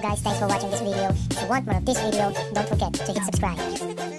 guys, thanks for watching this video. If you want more of this video, don't forget to hit subscribe.